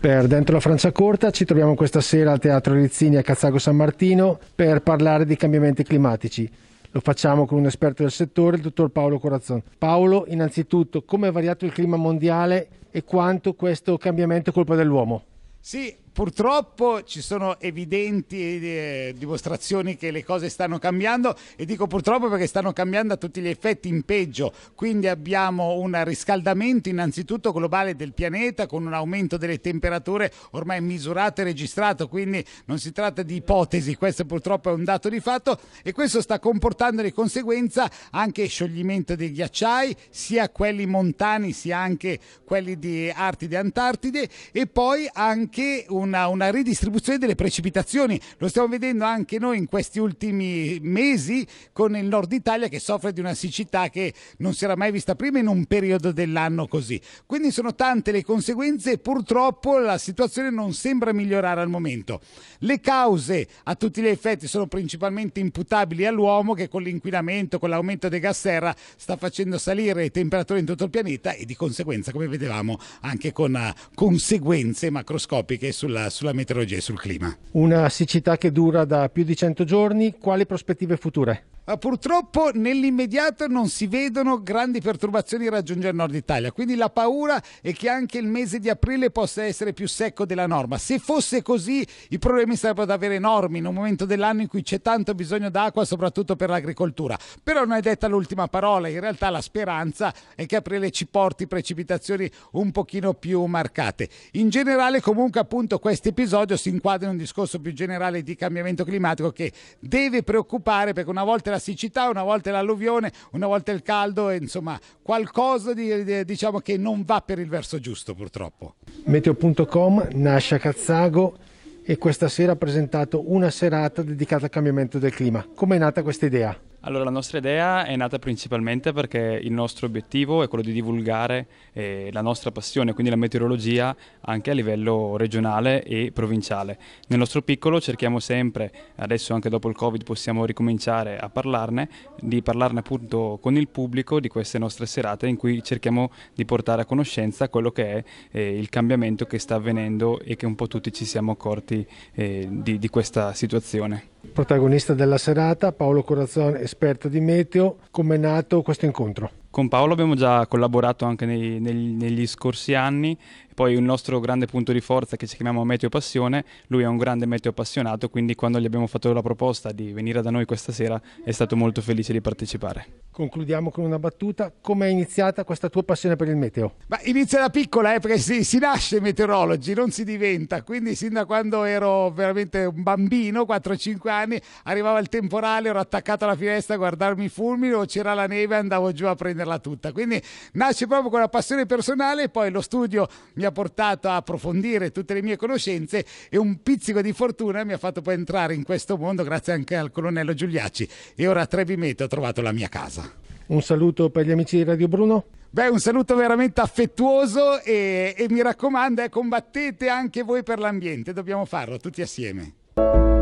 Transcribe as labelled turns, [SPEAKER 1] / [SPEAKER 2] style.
[SPEAKER 1] Per Dentro la Francia Corta ci troviamo questa sera al Teatro Rizzini a Cazzago San Martino per parlare di cambiamenti climatici. Lo facciamo con un esperto del settore, il dottor Paolo Corazzon. Paolo, innanzitutto, come è variato il clima mondiale e quanto questo cambiamento è colpa dell'uomo?
[SPEAKER 2] Sì, Purtroppo ci sono evidenti eh, dimostrazioni che le cose stanno cambiando e dico purtroppo perché stanno cambiando a tutti gli effetti in peggio, quindi abbiamo un riscaldamento innanzitutto globale del pianeta con un aumento delle temperature ormai misurato e registrato, quindi non si tratta di ipotesi, questo purtroppo è un dato di fatto e questo sta comportando di conseguenza anche scioglimento dei ghiacciai, sia quelli montani sia anche quelli di Artide e Antartide e poi anche un una, una ridistribuzione delle precipitazioni. Lo stiamo vedendo anche noi in questi ultimi mesi con il nord Italia che soffre di una siccità che non si era mai vista prima in un periodo dell'anno così. Quindi sono tante le conseguenze e purtroppo la situazione non sembra migliorare al momento. Le cause a tutti gli effetti sono principalmente imputabili all'uomo che con l'inquinamento, con l'aumento dei gas serra sta facendo salire le temperature in tutto il pianeta e di conseguenza, come vedevamo, anche con uh, conseguenze macroscopiche sulla sulla, sulla meteorologia e sul clima.
[SPEAKER 1] Una siccità che dura da più di 100 giorni, quali prospettive future?
[SPEAKER 2] Ma purtroppo nell'immediato non si vedono grandi perturbazioni raggiungere il nord Italia, quindi la paura è che anche il mese di aprile possa essere più secco della norma. Se fosse così i problemi sarebbero davvero enormi in un momento dell'anno in cui c'è tanto bisogno d'acqua, soprattutto per l'agricoltura. Però non è detta l'ultima parola, in realtà la speranza è che aprile ci porti precipitazioni un pochino più marcate. In generale comunque appunto questo episodio si inquadra in un discorso più generale di cambiamento climatico che deve preoccupare perché una volta la la siccità, una volta l'alluvione, una volta il caldo, insomma qualcosa di, di, diciamo che non va per il verso giusto purtroppo.
[SPEAKER 1] Meteo.com nasce a Cazzago e questa sera ha presentato una serata dedicata al cambiamento del clima. Come è nata questa idea?
[SPEAKER 3] Allora, la nostra idea è nata principalmente perché il nostro obiettivo è quello di divulgare eh, la nostra passione, quindi la meteorologia, anche a livello regionale e provinciale. Nel nostro piccolo cerchiamo sempre, adesso anche dopo il Covid possiamo ricominciare a parlarne, di parlarne appunto con il pubblico di queste nostre serate in cui cerchiamo di portare a conoscenza quello che è eh, il cambiamento che sta avvenendo e che un po' tutti ci siamo accorti eh, di, di questa situazione.
[SPEAKER 1] Protagonista della serata, Paolo Corazzone, esperto di meteo. Come è nato questo incontro?
[SPEAKER 3] Con Paolo abbiamo già collaborato anche nei, negli, negli scorsi anni poi il nostro grande punto di forza che ci chiamiamo Meteo Passione, lui è un grande meteo appassionato, quindi quando gli abbiamo fatto la proposta di venire da noi questa sera è stato molto felice di partecipare.
[SPEAKER 1] Concludiamo con una battuta, come è iniziata questa tua passione per il meteo?
[SPEAKER 2] Ma inizia da piccola, eh, perché si, si nasce meteorologi, non si diventa, quindi sin da quando ero veramente un bambino, 4-5 anni, arrivava il temporale, ero attaccato alla finestra a guardarmi i fulmini o c'era la neve e andavo giù a prenderla tutta. Quindi nasce proprio con la passione personale e poi lo studio mi ha ha portato a approfondire tutte le mie conoscenze e un pizzico di fortuna mi ha fatto poi entrare in questo mondo grazie anche al colonnello Giuliacci e ora a Trevimeto ho trovato la mia casa.
[SPEAKER 1] Un saluto per gli amici di Radio Bruno.
[SPEAKER 2] Beh, un saluto veramente affettuoso e, e mi raccomando, eh, combattete anche voi per l'ambiente, dobbiamo farlo tutti assieme.